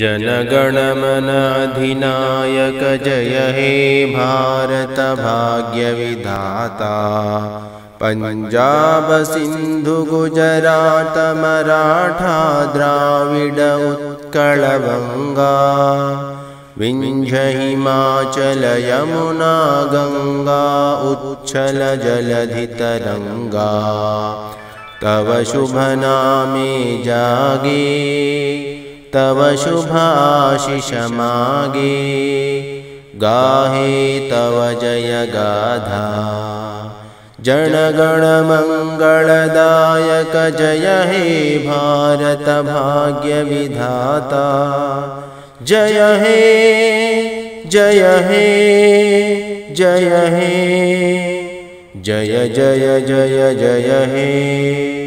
जनगणमनाधिनायक जय हे भारत भाग्यविधाता पञ्जाब सिन्धु गुजरात मराठा द्राविड उत्कलवङ्गा विञ्झहिमाचल यमुना गङ्गा उच्छल जलधितरङ्गा तव शुभनामे जागे तव शुभाशिषमागे। गाहे तव जय गाधा। जनगणमङ्गलदायक जय हे भारत भाग्यविधाता जय हे जय हे जय हे। जय जय जय जय हे।